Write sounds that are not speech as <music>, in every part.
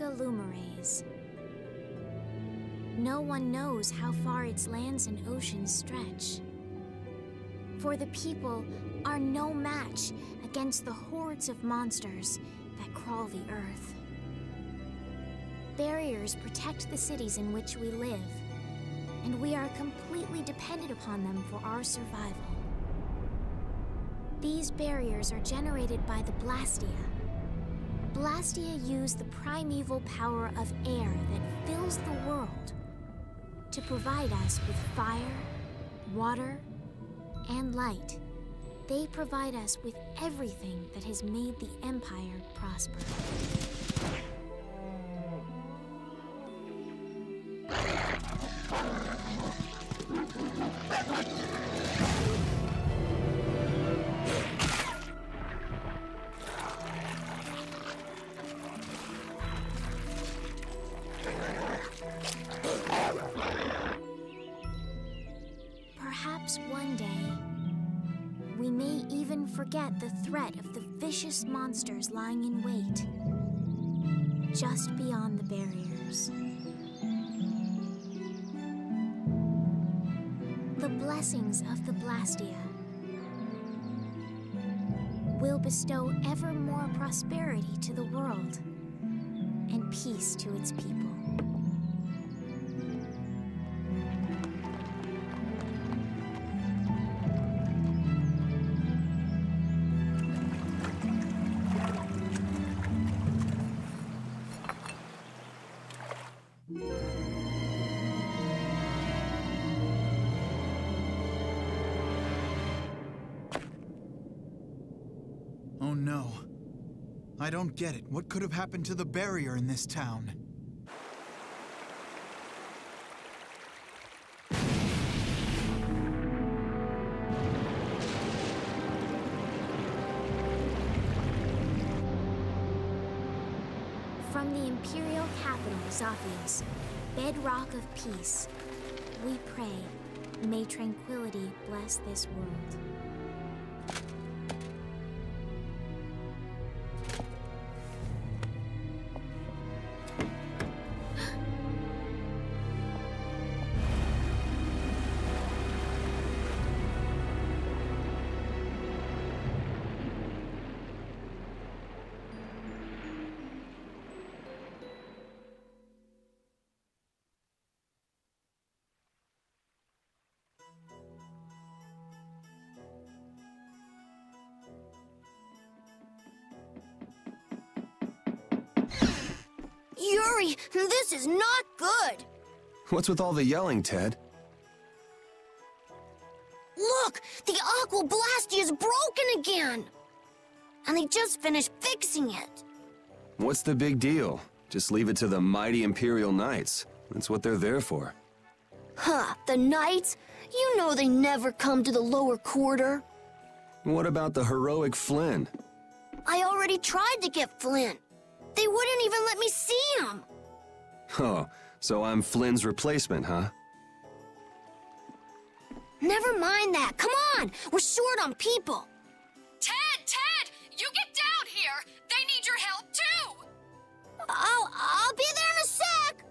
Lumireis. No one knows how far its lands and oceans stretch. For the people are no match against the hordes of monsters that crawl the earth. Barriers protect the cities in which we live, and we are completely dependent upon them for our survival. These barriers are generated by the Blastia. Blastia use the primeval power of air that fills the world to provide us with fire, water, and light. They provide us with everything that has made the Empire prosper. Just beyond the barriers. The blessings of the Blastia will bestow ever more prosperity to the world and peace to its people. Don't get it. What could have happened to the barrier in this town? From the imperial capital, Zaphias, bedrock of peace, we pray, may tranquility bless this world. This is not good. What's with all the yelling, Ted? Look, the Aqua Blastia is broken again. And they just finished fixing it. What's the big deal? Just leave it to the mighty Imperial Knights. That's what they're there for. Huh, the Knights? You know they never come to the lower quarter. What about the heroic Flynn? I already tried to get Flynn. They wouldn't even let me see him. Oh, so I'm Flynn's replacement, huh? Never mind that. Come on, we're short on people. Ted, Ted, you get down here. They need your help too. I'll, I'll be there in a sec.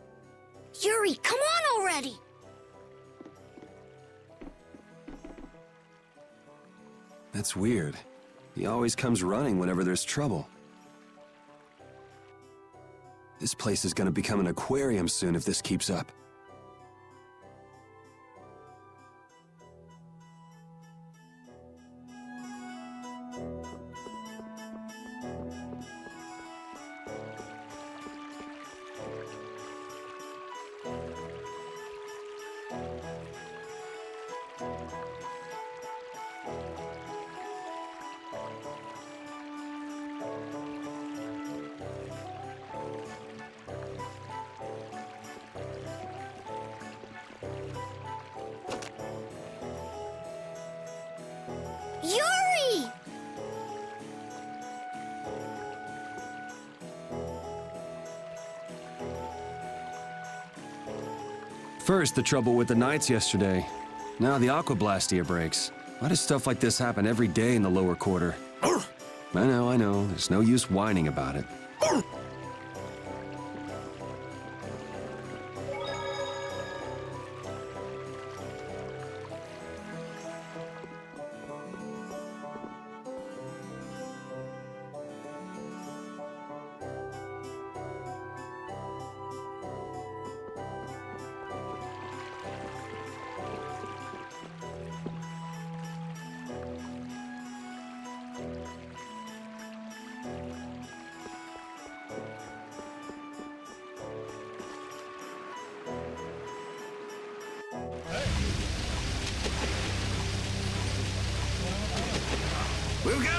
Yuri, come on already. That's weird. He always comes running whenever there's trouble. This place is gonna become an aquarium soon if this keeps up. First, the trouble with the Knights yesterday. Now the Aquablastia breaks. Why does stuff like this happen every day in the lower quarter? I know, I know. There's no use whining about it.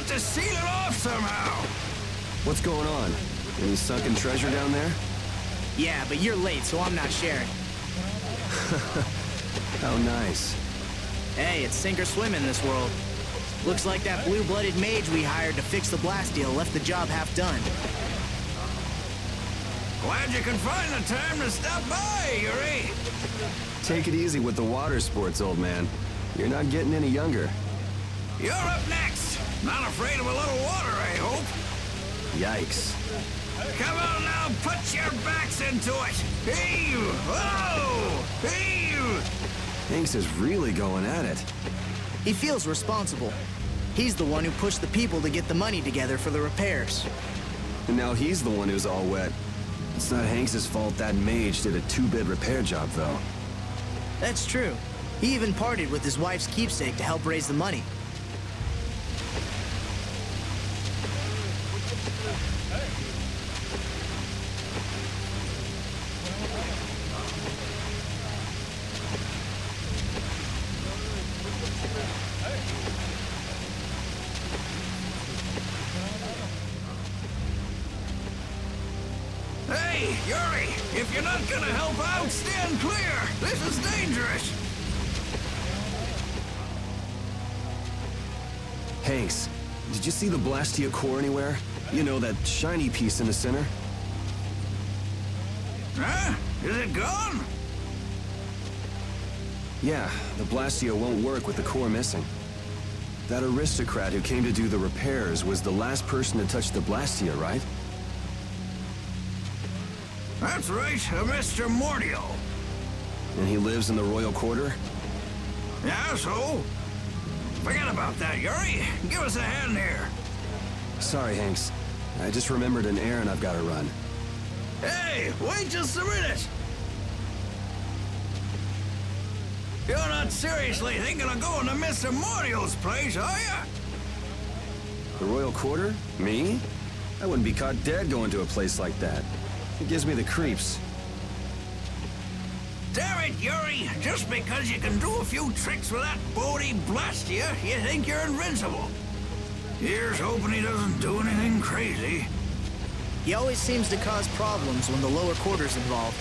Got to seal it off somehow. What's going on? Any sunken treasure down there? Yeah, but you're late, so I'm not sharing. <laughs> How nice. Hey, it's sink or swim in this world. Looks like that blue-blooded mage we hired to fix the Blastia left the job half done. Glad you could find the time to stop by, Yuri. Take it easy with the water sports, old man. You're not getting any younger. You're up next. Not afraid of a little water, I hope. Yikes. Come on now, put your backs into it. Hey, whoa, hey. Hanks is really going at it. He feels responsible. He's the one who pushed the people to get the money together for the repairs. And now he's the one who's all wet. It's not Hanks's fault that mage did a two-bit repair job, though. That's true. He even parted with his wife's keepsake to help raise the money. Hanks, did you see the Blastia core anywhere? You know, that shiny piece in the center? Huh? Is it gone? Yeah, the Blastia won't work with the core missing. That aristocrat who came to do the repairs was the last person to touch the Blastia, right? That's right, a Mr. Mordio. And he lives in the Royal Quarter? Yeah, so? Forget about that, Yuri. Give us a hand here. Sorry, Hanks. I just remembered an errand I've got to run. Hey, wait just a minute. You're not seriously thinking of going to Mr. Mordio's place, are you? The Royal Quarter? Me? I wouldn't be caught dead going to a place like that. It gives me the creeps. Damn it, Yuri! Just because you can do a few tricks with that Bodhi Blastia, you think you're invincible. Here's hoping he doesn't do anything crazy. He always seems to cause problems when the lower quarter's involved.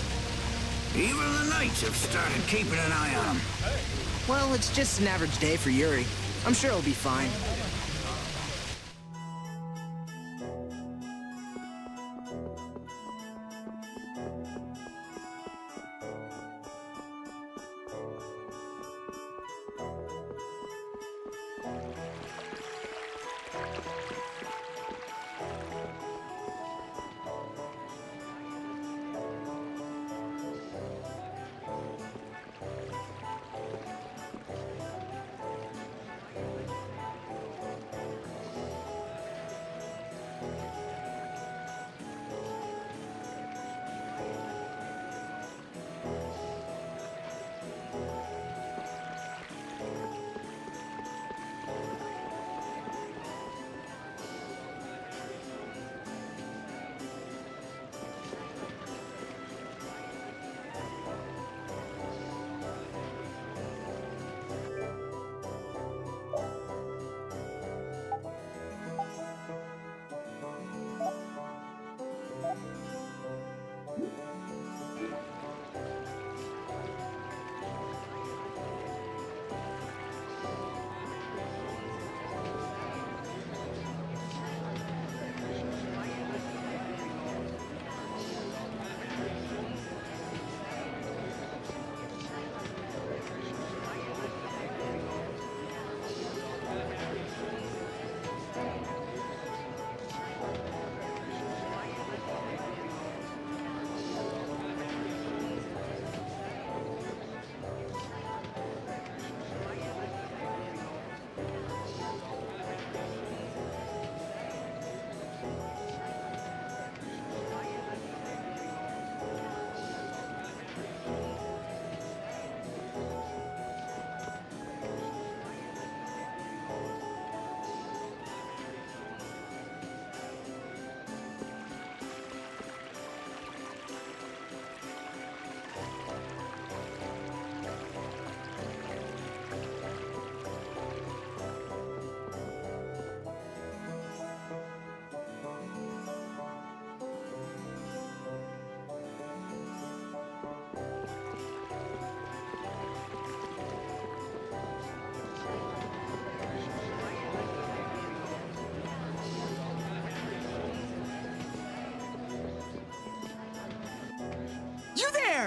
Even the Knights have started keeping an eye on him. Well, it's just an average day for Yuri. I'm sure he'll be fine.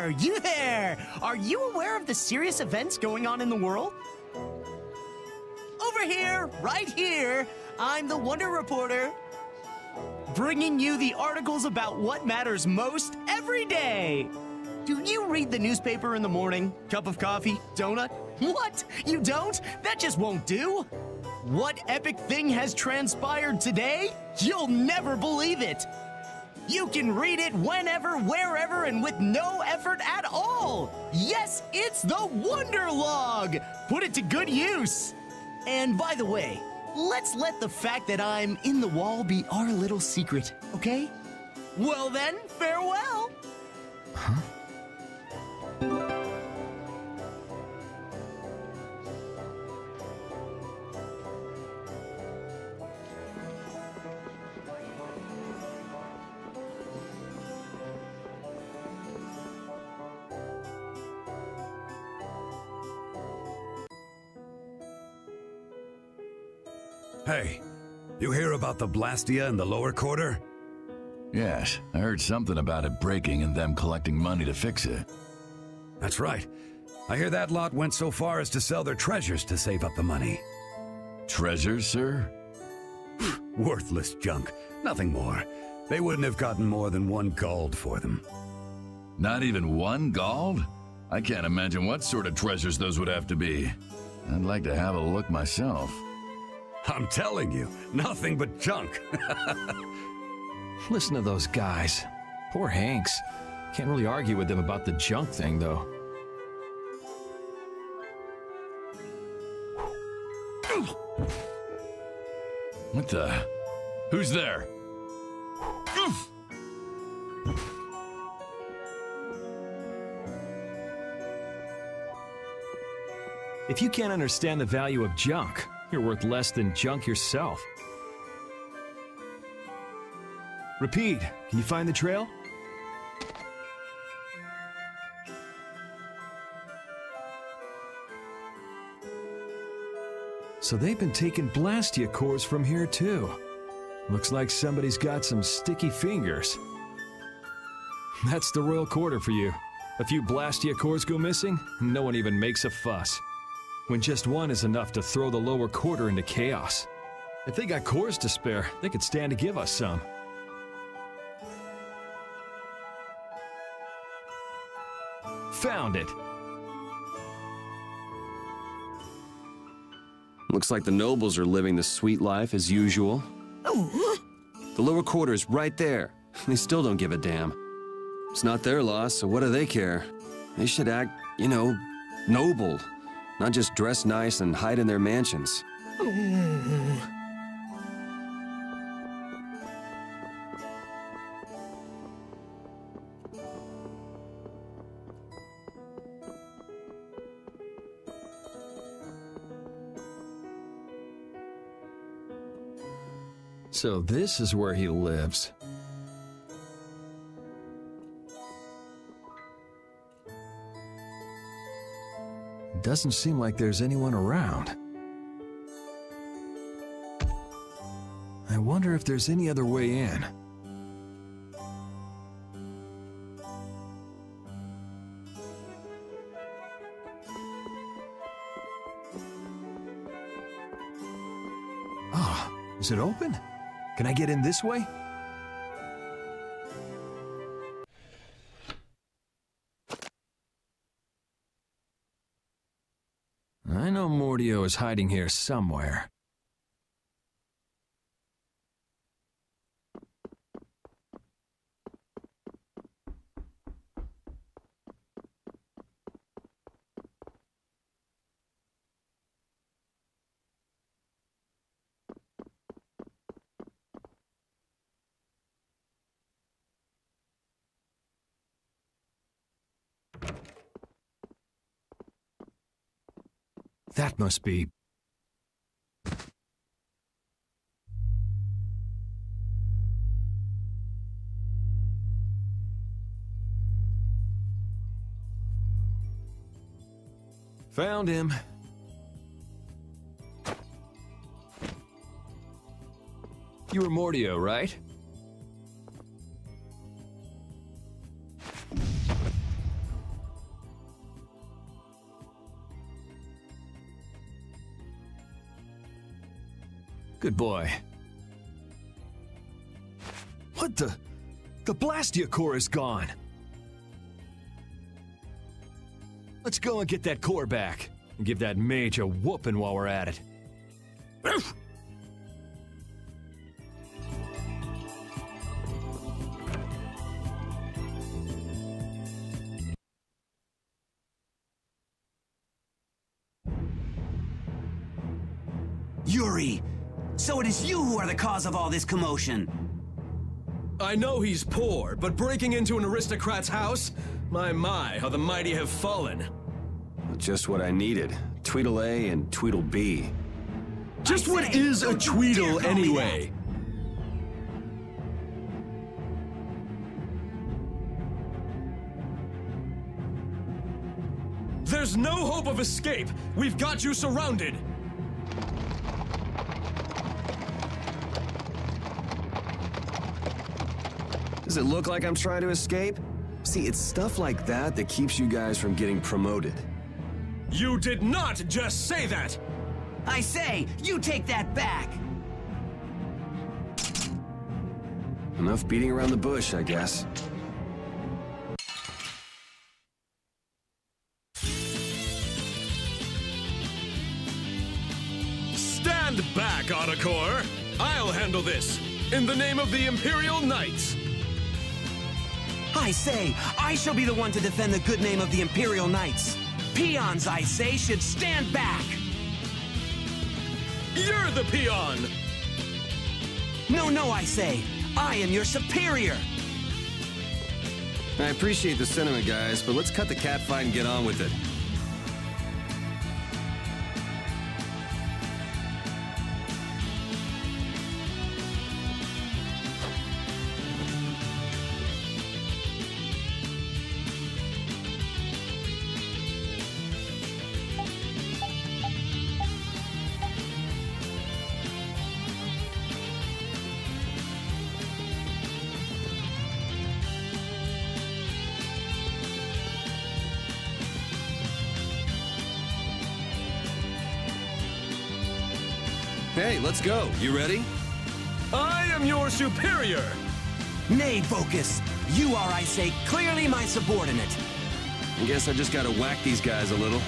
There! You there! Are you aware of the serious events going on in the world? Over here, right here, I'm the Wonder Reporter. Bringing you the articles about what matters most every day. Do you read the newspaper in the morning? Cup of coffee? Donut? What? You don't? That just won't do. What epic thing has transpired today? You'll never believe it. You can read it whenever, wherever, and with no effort at all. Yes, it's the Wonder Log. Put it to good use. And by the way, let's let the fact that I'm in the wall be our little secret, okay? Well then, farewell. Hey, you hear about the Blastia in the lower quarter? Yes, I heard something about it breaking and them collecting money to fix it. That's right. I hear that lot went so far as to sell their treasures to save up the money. Treasures, sir? <sighs> Worthless junk. Nothing more. They wouldn't have gotten more than one gold for them. Not even one gold? I can't imagine what sort of treasures those would have to be. I'd like to have a look myself. I'm telling you, nothing but junk. <laughs> Listen to those guys. Poor Hanks. Can't really argue with them about the junk thing, though. What the? Who's there? If you can't understand the value of junk, you're worth less than junk yourself. Repede, can you find the trail? So they've been taking Blastia cores from here too. Looks like somebody's got some sticky fingers. That's the Royal Quarter for you. A few Blastia cores go missing, no one even makes a fuss. When just one is enough to throw the lower quarter into chaos. If they got cores to spare, they could stand to give us some. Found it! Looks like the nobles are living the sweet life as usual. The lower quarter is right there. They still don't give a damn. It's not their loss, so what do they care? They should act, you know, noble, not just dress nice and hide in their mansions. So this is where he lives. Doesn't seem like there's anyone around. I wonder if there's any other way in. Ah, is it open? Can I get in this way? Know is hiding here somewhere. Must be... Found him. You were Mordio, right? Good boy. What the? The Blastia core is gone. Let's go and get that core back. And give that mage a whooping while we're at it. Of all this commotion! I know he's poor, but breaking into an aristocrat's house? My, my, how the mighty have fallen. Just what I needed. Tweedle A and Tweedle B. Just what is a Tweedle anyway? There's no hope of escape! We've got you surrounded! Does it look like I'm trying to escape? See, it's stuff like that that keeps you guys from getting promoted. You did not just say that! I say, you take that back! Enough beating around the bush, I guess. Stand back, Adecor! I'll handle this! In the name of the Imperial Knights! I say, I shall be the one to defend the good name of the Imperial Knights. Peons, I say, should stand back! You're the peon! No, no, I say. I am your superior! I appreciate the sentiment, guys, but let's cut the catfight and get on with it. Let's go. You ready? I am your superior! Nay, Boccos. You are, I say, clearly my subordinate. I guess I just gotta whack these guys a little.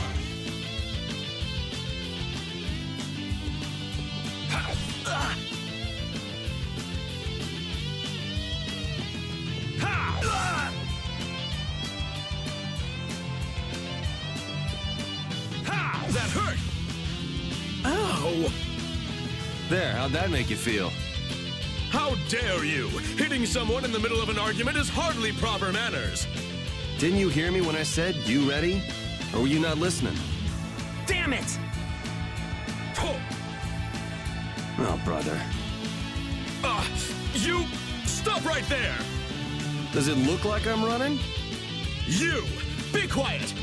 How'd that make you feel? How dare you! Hitting someone in the middle of an argument is hardly proper manners! Didn't you hear me when I said, you ready? Or were you not listening? Damn it! Oh, brother. Ah! you! Stop right there! Does it look like I'm running? You! Be quiet!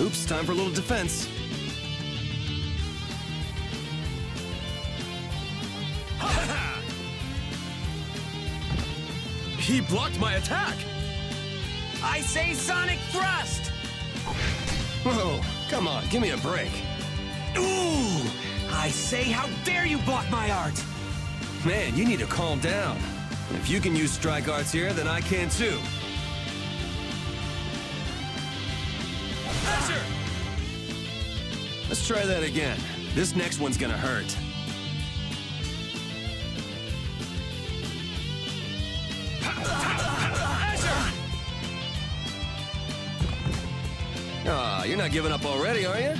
Oops, time for a little defense. He blocked my attack! I say Sonic Thrust! Whoa, come on, give me a break. Ooh! I say, how dare you block my art! Man, you need to calm down. If you can use strike arts here, then I can too. Azure! Let's try that again. This next one's gonna hurt. You're not giving up already, are you?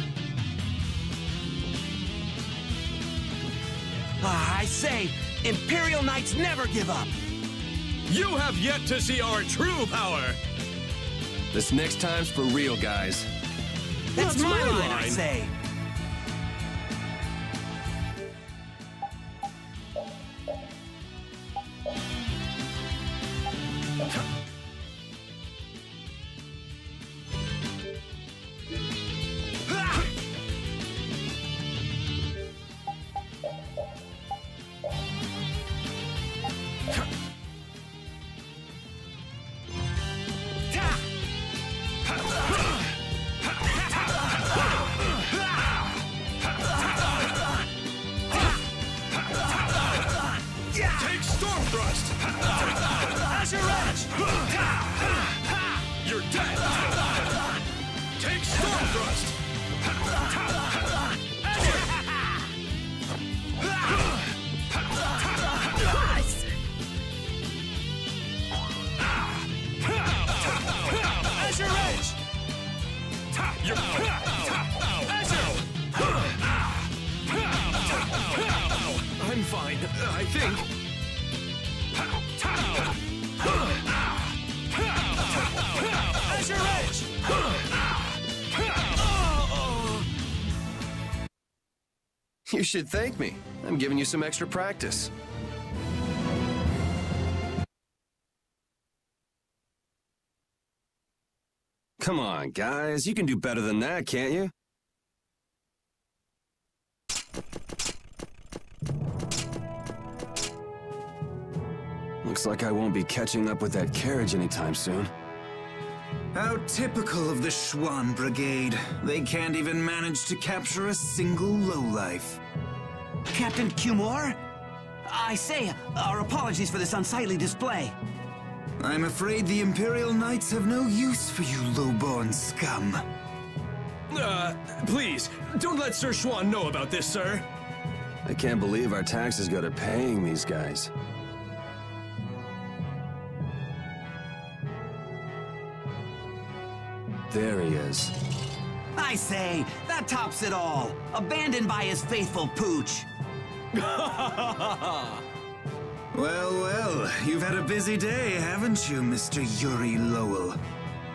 Ah, I say, Imperial Knights never give up! You have yet to see our true power! This next time's for real, guys. That's, That's my, my line, I Edge! You should thank me. I'm giving you some extra practice. Come on, guys. You can do better than that, can't you? Looks like I won't be catching up with that carriage anytime soon. How typical of the Schwann Brigade. They can't even manage to capture a single lowlife. Captain Cumore? I say, our apologies for this unsightly display. I'm afraid the Imperial Knights have no use for you lowborn scum. Uh, please, don't let Sir Schwann know about this, sir. I can't believe our taxes go to paying these guys. There he is. I say, that tops it all. Abandoned by his faithful pooch. <laughs> Well, well, you've had a busy day, haven't you, Mr. Yuri Lowell?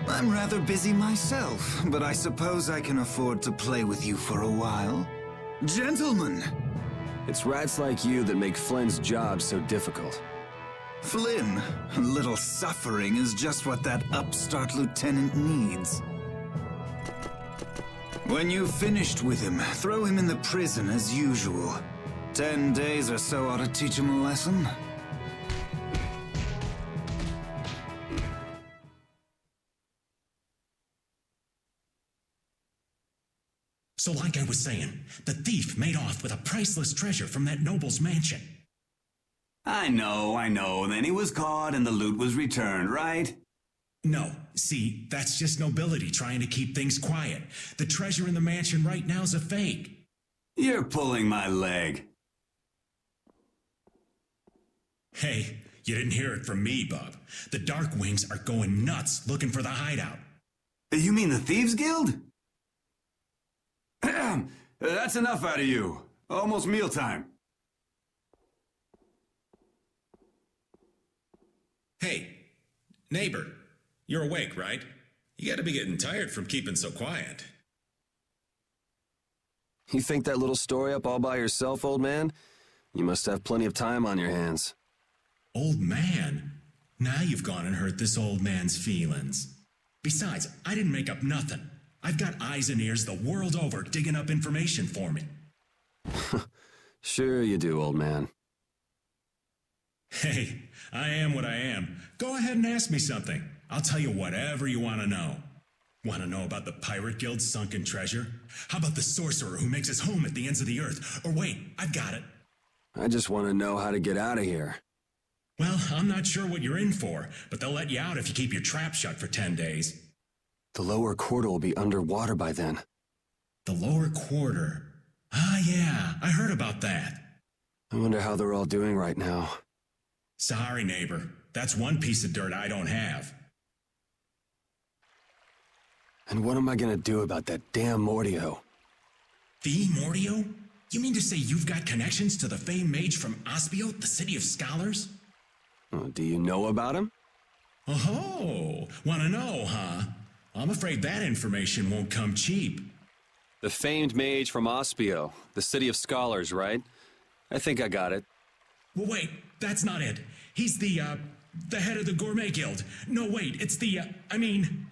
I'm rather busy myself, but I suppose I can afford to play with you for a while. Gentlemen! It's rats like you that make Flynn's job so difficult. Flynn, a little suffering is just what that upstart lieutenant needs. When you've finished with him, throw him in the prison as usual. Ten days or so ought to teach him a lesson. So like I was saying, the thief made off with a priceless treasure from that noble's mansion. I know, I know. Then he was caught and the loot was returned, right? No, see, that's just nobility trying to keep things quiet. The treasure in the mansion right now is a fake. You're pulling my leg. Hey, you didn't hear it from me, Bub. The Dark Wings are going nuts looking for the hideout. You mean the Thieves Guild? <clears throat> That's enough out of you. Almost mealtime. Hey, neighbor, you're awake, right? You gotta be getting tired from keeping so quiet. You think that little story up all by yourself, old man? You must have plenty of time on your hands. Old man? Now you've gone and hurt this old man's feelings. Besides, I didn't make up nothing. I've got eyes and ears the world over digging up information for me. <laughs> Sure you do, old man. Hey, I am what I am. Go ahead and ask me something. I'll tell you whatever you want to know. Want to know about the Pirate Guild's sunken treasure? How about the sorcerer who makes his home at the ends of the earth? Or wait, I've got it. I just want to know how to get out of here. Well, I'm not sure what you're in for, but they'll let you out if you keep your trap shut for 10 days. The lower quarter will be underwater by then. The lower quarter. Ah, yeah, I heard about that. I wonder how they're all doing right now. Sorry, neighbor. That's one piece of dirt I don't have. And what am I gonna do about that damn Mordio? The Mordio? You mean to say you've got connections to the famed mage from Aspio, the city of scholars? Oh, do you know about him? Oh, wanna know, huh? I'm afraid that information won't come cheap. The famed mage from Aspio, the city of scholars, right? I think I got it. Well, wait, that's not it. He's the, uh, the head of the Gourmet Guild. No, wait, it's the, uh, I mean.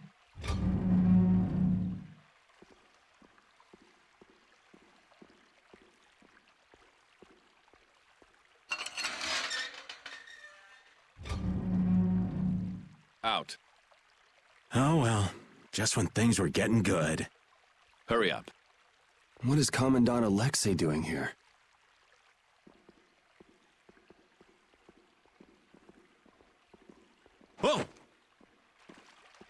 Out. Oh well, just when things were getting good. Hurry up. What is Commandant Alexei doing here? Whoa!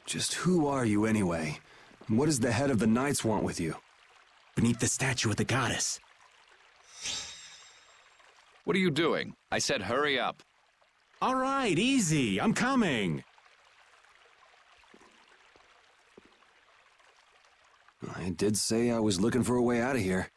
Just who are you anyway? What does the head of the Knights want with you? Beneath the statue of the goddess. What are you doing? I said hurry up. All right, easy. I'm coming. I did say I was looking for a way out of here.